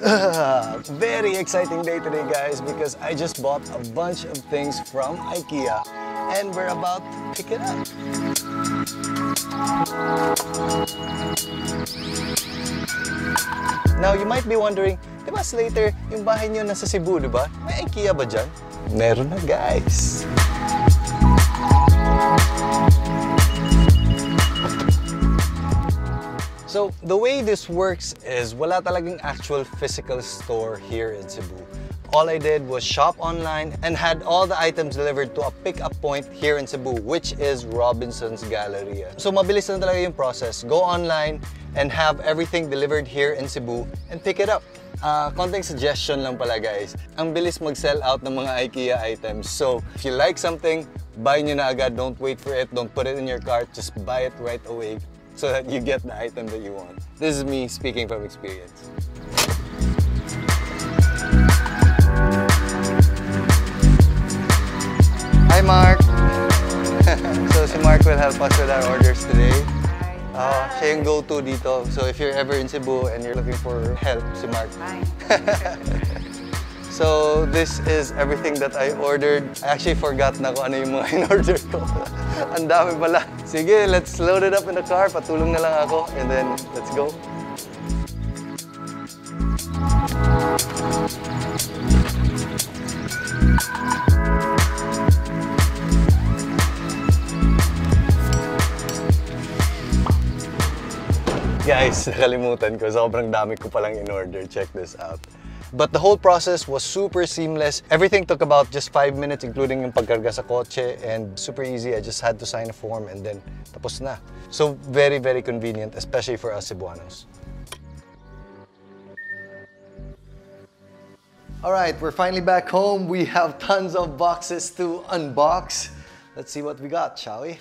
Very exciting day today, guys, because I just bought a bunch of things from IKEA and we're about to pick it up. Now, you might be wondering, di ba Slater, yung bahay niyo nasa Cebu, di ba? May IKEA ba dyan? Meron na, guys. So, the way this works is wala talagang actual physical store here in Cebu. All I did was shop online and had all the items delivered to a pick-up point here in Cebu, which is Robinson's Galleria. So, mabilis lang talaga yung process. Go online and have everything delivered here in Cebu and pick it up. Ah, konting suggestion lang pala guys. Ang bilis mag-sell out ng mga IKEA items. So, if you like something, buy nyo na agad. Don't wait for it. Don't put it in your cart. Just buy it right away so that you get the item that you want. This is me speaking from experience. Hi, Mark. so si Mark will help us with our orders today. Uh, siya yung go-to dito. So if you're ever in Cebu and you're looking for help, si Mark. So this is everything that I ordered. I actually forgot na kung ano yung mga in-order ko. Ang dami pala. Sige, let's load it up in the car. Patulong na lang ako and then let's go. Guys, nakalimutan ko. Sobrang dami ko palang in-order. Check this out. But the whole process was super seamless. Everything took about just 5 minutes, including yung pagkarga sa kotse, and super easy. I just had to sign a form and then tapos na. So very, very convenient, especially for us Cebuanos. All right, we're finally back home. We have tons of boxes to unbox. Let's see what we got, shall we?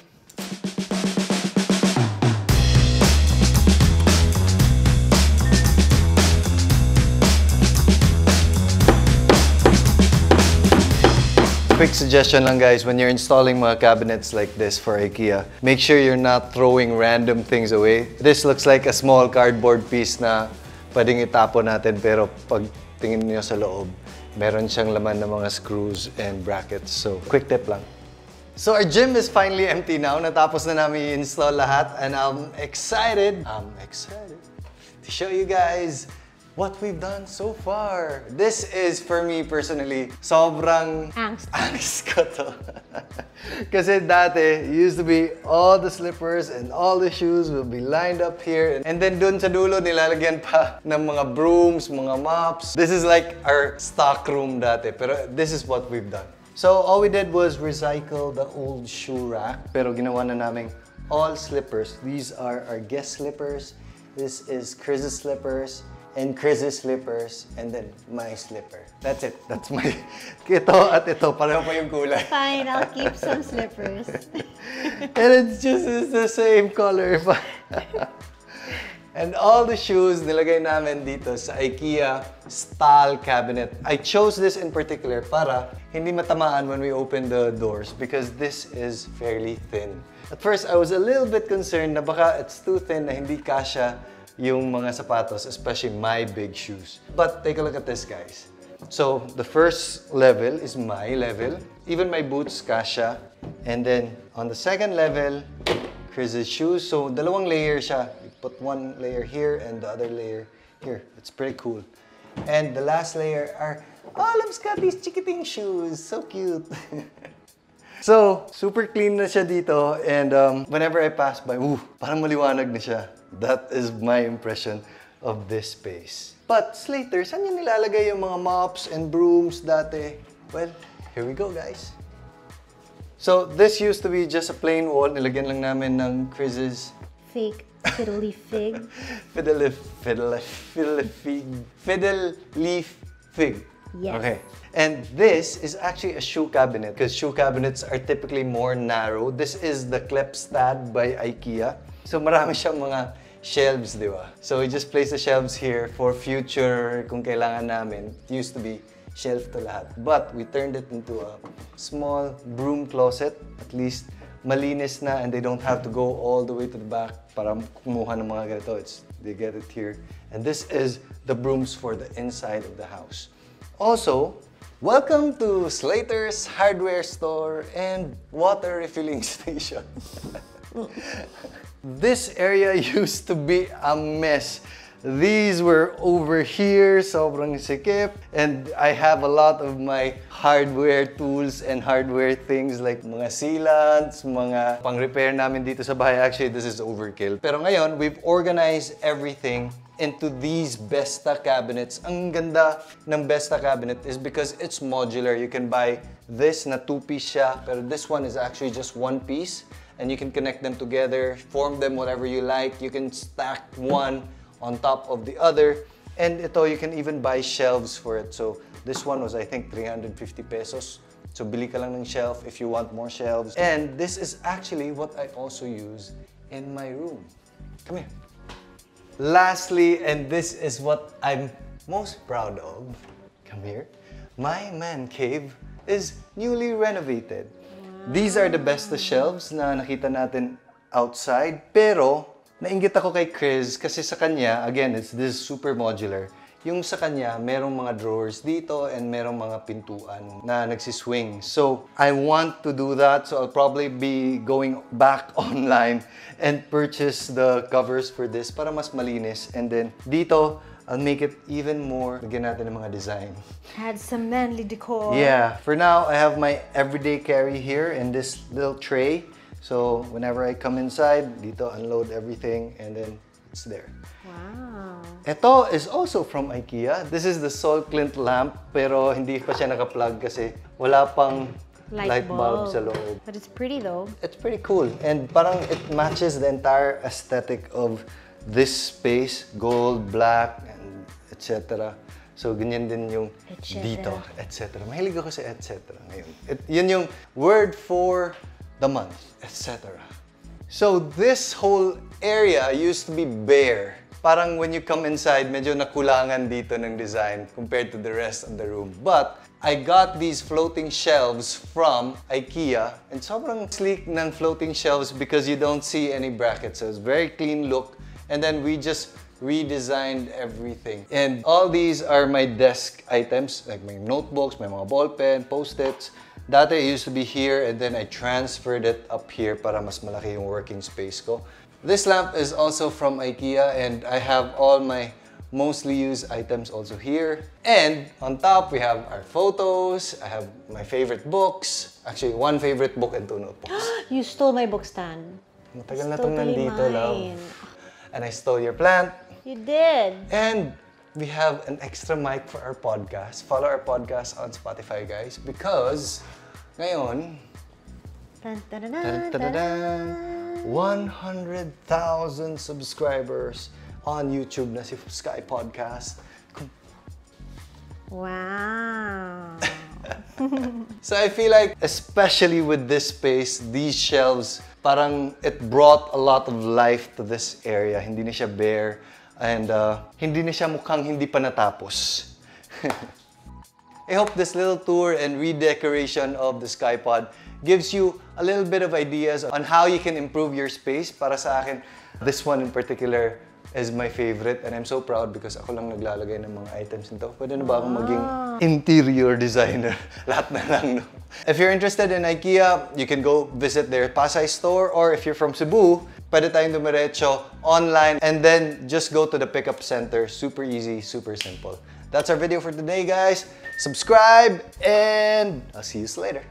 Quick suggestion lang guys, when you're installing mga cabinets like this for IKEA, make sure you're not throwing random things away. This looks like a small cardboard piece na pwedeng itapon natin pero pag tingin niyo sa loob, meron siyang laman ng mga screws and brackets. So, quick tip lang. So our gym is finally empty now. Natapos na namin i-install lahat and I'm excited, I'm excited to show you guys what we've done so far. This is, for me personally, sobrang Angst. angst ko to. Kasi dati, it used to be all the slippers and all the shoes will be lined up here. And then dun sa dulo, nilalagyan pa ng mga brooms, mga mops. This is like our stock room dati. Pero this is what we've done. So all we did was recycle the old shoe rack. Pero ginawa na namin all slippers. These are our guest slippers. This is Chris's slippers and Chris's slippers and then my slipper. That's it. That's my... Ito at ito. Pareho pa yung kulay. Fine, I'll keep some slippers. and it's just it's the same color. and all the shoes nilagay namin dito sa IKEA style cabinet. I chose this in particular para hindi matamaan when we open the doors because this is fairly thin. At first, I was a little bit concerned na baka it's too thin na hindi kasha yung mga sapatos, especially my big shoes. But take a look at this, guys. So, the first level is my level. Even my boots, kasha. And then, on the second level, Chris's shoes. So, dalawang layer siya. You put one layer here and the other layer here. It's pretty cool. And the last layer are Olive's got these chikiting shoes. So cute. so, super clean na siya dito. And um, whenever I pass by, ooh, parang maliwanag na siya. That is my impression of this space. But Slater, saan niya nilalagay yung mga mops and brooms dati? Well, here we go guys. So, this used to be just a plain wall. Nilagyan lang namin ng Chris's Fake fiddly fig. fiddle fiddle leaf fig, fiddle leaf fig. Yes. Okay. And this is actually a shoe cabinet because shoe cabinets are typically more narrow. This is the Klepstad by IKEA. So marami siyang mga shelves, di ba? So we just place the shelves here for future kung kailangan namin. It used to be shelf to lahat. But we turned it into a small broom closet. At least malinis na and they don't have to go all the way to the back para kumuha ng mga ganito. It's They get it here. And this is the brooms for the inside of the house. Also, welcome to Slater's hardware store and water refilling station. This area used to be a mess. These were over here, sobrang sikip. And I have a lot of my hardware tools and hardware things like mga sealants, mga pang-repair namin dito sa bahay. Actually, this is overkill. Pero ngayon, we've organized everything into these Besta cabinets. Ang ganda ng Besta cabinet is because it's modular. You can buy this na two-piece siya, pero this one is actually just one piece and you can connect them together, form them whatever you like. You can stack one on top of the other. And ito, you can even buy shelves for it. So this one was, I think, 350 pesos. So bili ka lang ng shelf if you want more shelves. And this is actually what I also use in my room. Come here. Lastly, and this is what I'm most proud of, come here, my man cave is newly renovated. These are the best shelves na nakita natin outside, pero nainggit ako kay Chris kasi sa kanya, again, it's this super modular. Yung sa kanya, merong mga drawers dito and merong mga pintuan na nagsiswing. So, I want to do that. So, I'll probably be going back online and purchase the covers for this para mas malinis. And then, dito, I'll make it even more. Lagyan natin ng mga design. Add some manly decor. Yeah, for now, I have my everyday carry here in this little tray. So, whenever I come inside, dito unload everything and then it's there. Wow. Ito is also from IKEA. This is the Sol Clint lamp, pero hindi pa siya naka-plug kasi wala pang light, bulb. sa loob. But it's pretty though. It's pretty cool. And parang it matches the entire aesthetic of this space. Gold, black, etc. So, ganyan din yung Et dito, etc. Mahilig ako sa etc. ngayon. It, yun yung word for the month, etc. So, this whole area used to be bare. Parang when you come inside, medyo nakulangan dito ng design compared to the rest of the room. But, I got these floating shelves from IKEA and sobrang sleek ng floating shelves because you don't see any brackets. So, it's very clean look. And then we just redesigned everything. And all these are my desk items, like my notebooks, my mga ballpen, post-its. Dati it used to be here and then I transferred it up here para mas malaki yung working space ko. This lamp is also from IKEA and I have all my mostly used items also here. And on top, we have our photos, I have my favorite books, actually one favorite book and two notebooks. You stole my book stand. Matagal na itong nandito, love. And I stole your plant, You did. And we have an extra mic for our podcast. Follow our podcast on Spotify, guys, because ngayon, Dun, dun, dun, dun, dun, dun, dun, dun. 100,000 subscribers on YouTube na si Sky Podcast. Wow. So I feel like, especially with this space, these shelves, parang it brought a lot of life to this area. Hindi na siya bare and uh, hindi na siya mukhang hindi pa natapos. I hope this little tour and redecoration of the SkyPod gives you a little bit of ideas on how you can improve your space. Para sa akin, this one in particular is my favorite and I'm so proud because ako lang naglalagay ng mga items nito. Pwede na ba akong maging interior designer? Lahat na lang, no? If you're interested in IKEA, you can go visit their Pasay store or if you're from Cebu, pwede tayong dumiretso online and then just go to the pickup center. Super easy, super simple. That's our video for today, guys. Subscribe and I'll see you later.